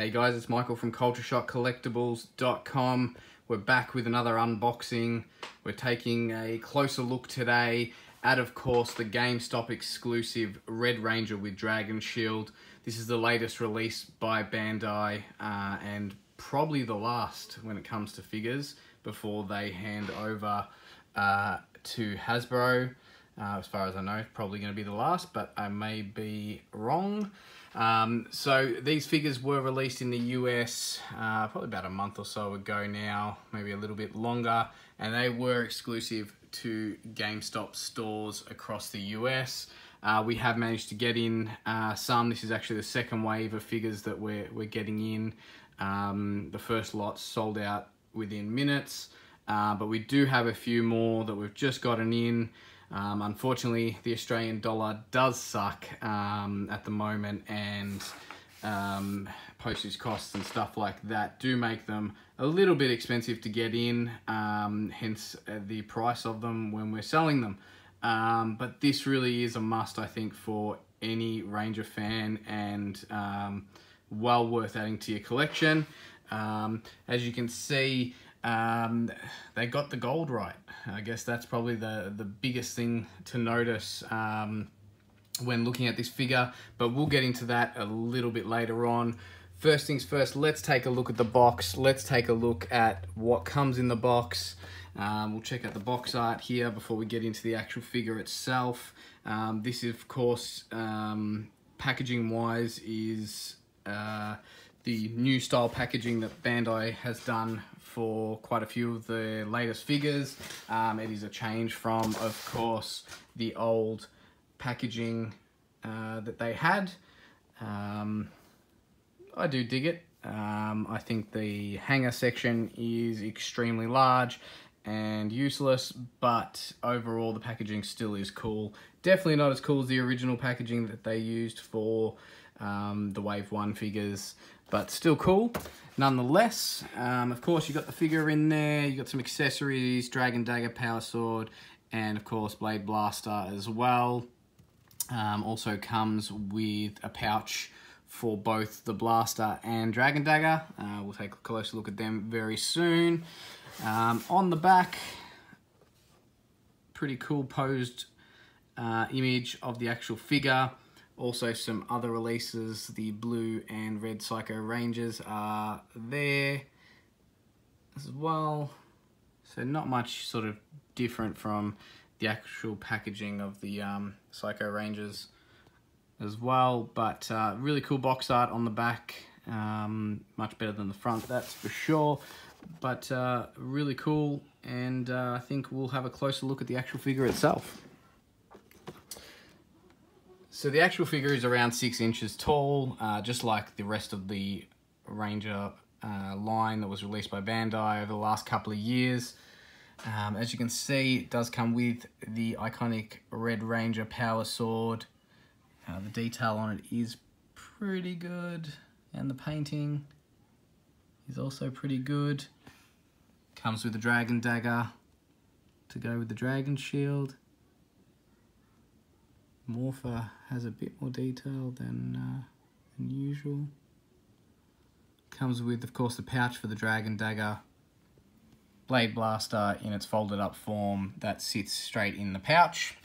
Hey guys, it's Michael from CultureShockCollectibles.com. We're back with another unboxing. We're taking a closer look today at, of course, the GameStop exclusive Red Ranger with Dragon Shield. This is the latest release by Bandai uh, and probably the last when it comes to figures before they hand over uh, to Hasbro. Uh, as far as I know, probably going to be the last, but I may be wrong. Um, so these figures were released in the US uh, probably about a month or so ago now, maybe a little bit longer, and they were exclusive to GameStop stores across the US. Uh, we have managed to get in uh, some. This is actually the second wave of figures that we're, we're getting in. Um, the first lot sold out within minutes, uh, but we do have a few more that we've just gotten in. Um, unfortunately, the Australian dollar does suck um, at the moment and um, postage costs and stuff like that do make them a little bit expensive to get in, um, hence uh, the price of them when we're selling them. Um, but this really is a must, I think, for any Ranger fan and um, well worth adding to your collection. as you can see, um, they got the gold right. I guess that's probably the, the biggest thing to notice um, when looking at this figure, but we'll get into that a little bit later on. First things first, let's take a look at the box. Let's take a look at what comes in the box. Um, we'll check out the box art here before we get into the actual figure itself. Um, this, of course, um, packaging-wise is uh, the new style packaging that Bandai has done for quite a few of the latest figures. Um, it is a change from, of course, the old packaging uh, that they had. Um, I do dig it. Um, I think the hanger section is extremely large and useless, but overall the packaging still is cool. Definitely not as cool as the original packaging that they used for um, the Wave 1 figures, but still cool nonetheless. Um, of course, you've got the figure in there, you've got some accessories, Dragon Dagger Power Sword, and of course Blade Blaster as well. Um, also comes with a pouch for both the Blaster and Dragon Dagger. Uh, we'll take a closer look at them very soon. Um, on the back, pretty cool posed uh, image of the actual figure. Also some other releases, the blue and red Psycho Rangers are there as well. So not much sort of different from the actual packaging of the um, Psycho Rangers as well. But uh, really cool box art on the back. Um, much better than the front, that's for sure. But uh, really cool. And uh, I think we'll have a closer look at the actual figure itself. So the actual figure is around six inches tall, uh, just like the rest of the Ranger uh, line that was released by Bandai over the last couple of years. Um, as you can see, it does come with the iconic Red Ranger power sword. Uh, the detail on it is pretty good, and the painting is also pretty good. Comes with a dragon dagger to go with the dragon shield. Morpher has a bit more detail than, uh, than usual. Comes with, of course, the pouch for the Dragon Dagger. Blade Blaster in its folded up form that sits straight in the pouch.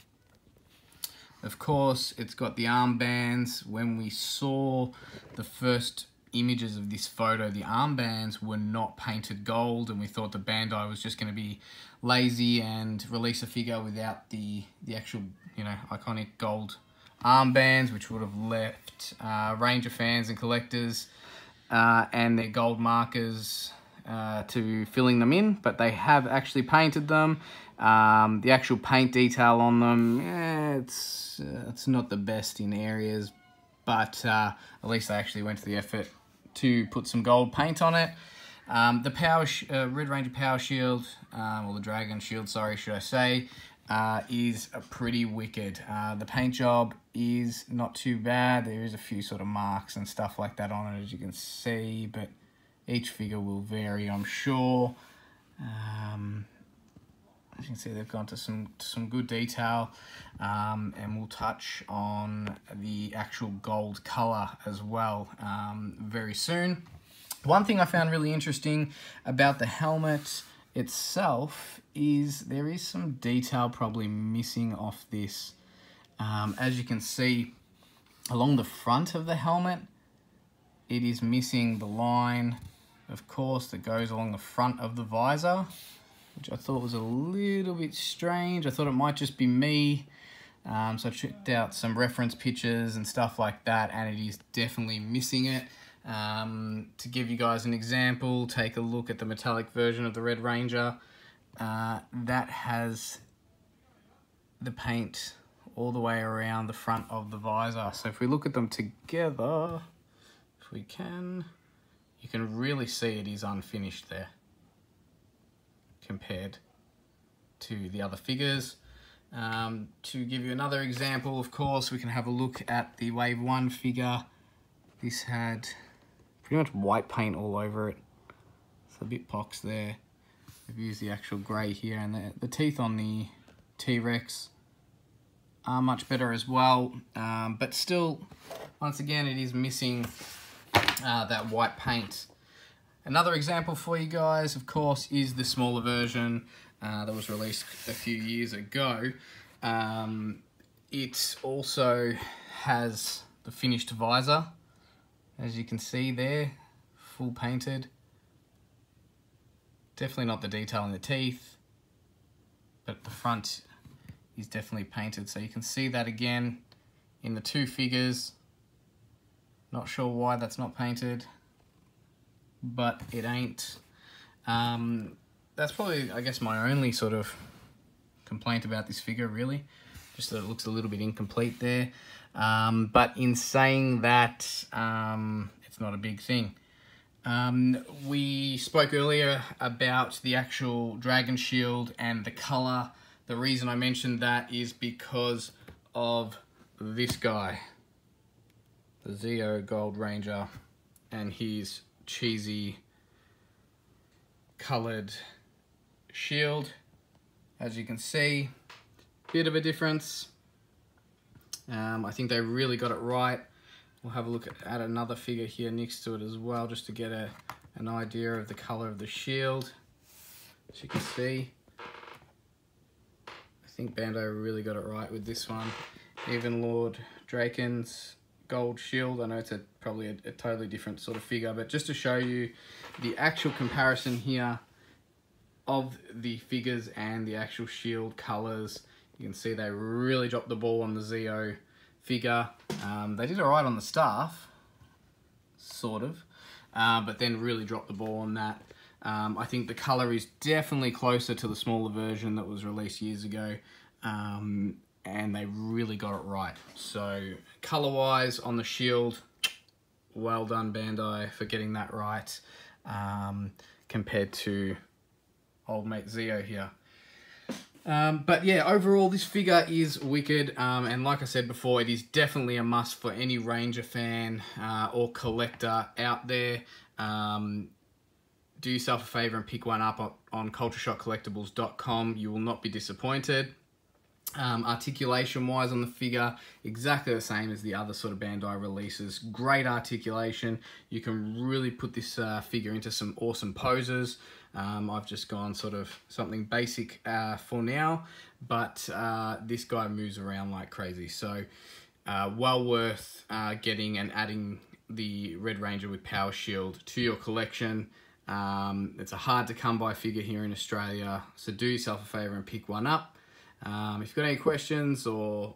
Of course, it's got the armbands. When we saw the first images of this photo, the armbands were not painted gold, and we thought the Bandai was just going to be lazy and release a figure without the the actual, you know, iconic gold armbands, which would have left uh, Ranger fans and collectors uh, and their gold markers uh, to filling them in, but they have actually painted them. Um, the actual paint detail on them, yeah, it's uh, it's not the best in areas, but uh, at least they actually went to the effort to put some gold paint on it. Um, the power uh, Red Ranger Power Shield, um, or the Dragon Shield, sorry, should I say, uh, is a pretty wicked. Uh, the paint job is not too bad. There is a few sort of marks and stuff like that on it, as you can see, but each figure will vary, I'm sure. Um, as you can see, they've gone to some some good detail, um, and we'll touch on the actual gold color as well um, very soon. One thing I found really interesting about the helmet itself is there is some detail probably missing off this. Um, as you can see, along the front of the helmet, it is missing the line, of course, that goes along the front of the visor which I thought was a little bit strange. I thought it might just be me. Um, so I checked out some reference pictures and stuff like that, and it is definitely missing it. Um, to give you guys an example, take a look at the metallic version of the Red Ranger. Uh, that has the paint all the way around the front of the visor. So if we look at them together, if we can, you can really see it is unfinished there compared to the other figures. Um, to give you another example, of course, we can have a look at the Wave 1 figure. This had pretty much white paint all over it. It's a bit pox there. We've used the actual grey here, and the, the teeth on the T-Rex are much better as well. Um, but still, once again, it is missing uh, that white paint Another example for you guys, of course, is the smaller version uh, that was released a few years ago. Um, it also has the finished visor, as you can see there, full painted. Definitely not the detail in the teeth, but the front is definitely painted. So you can see that again in the two figures. Not sure why that's not painted but it ain't. Um, that's probably, I guess, my only sort of complaint about this figure, really. Just that it looks a little bit incomplete there. Um, but in saying that, um, it's not a big thing. Um, we spoke earlier about the actual Dragon Shield and the colour. The reason I mentioned that is because of this guy. The Zeo Gold Ranger and his cheesy colored shield. As you can see, bit of a difference. Um, I think they really got it right. We'll have a look at, another figure here next to it as well, just to get a, an idea of the color of the shield. As you can see, I think Bandai really got it right with this one. Even Lord Drakkon's gold shield. I know it's a probably a, a, totally different sort of figure, but just to show you the actual comparison here of the figures and the actual shield colors, you can see they really dropped the ball on the Zeo figure. Um, they did all right on the staff, sort of, uh, but then really dropped the ball on that. Um, I think the color is definitely closer to the smaller version that was released years ago. Um, and they really got it right. So color-wise on the shield, well done Bandai for getting that right um, compared to old mate Zeo here. Um, but yeah, overall this figure is wicked um, and like I said before, it is definitely a must for any Ranger fan uh, or collector out there. Um, do yourself a favor and pick one up on, cultureshockcollectibles.com. You will not be disappointed. Um, articulation wise on the figure, exactly the same as the other sort of Bandai releases. Great articulation. You can really put this uh, figure into some awesome poses. Um, I've just gone sort of something basic uh, for now, but uh, this guy moves around like crazy. So uh, well worth uh, getting and adding the Red Ranger with Power Shield to your collection. Um, it's a hard to come by figure here in Australia, so do yourself a favor and pick one up. Um, if you've got any questions or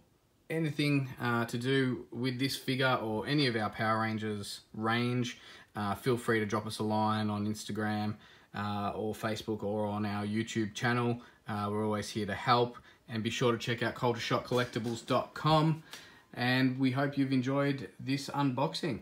anything uh, to do with this figure or any of our Power Rangers range, uh, feel free to drop us a line on Instagram uh, or Facebook or on our YouTube channel. Uh, we're always here to help and be sure to check out cultureshockcollectibles.com and we hope you've enjoyed this unboxing.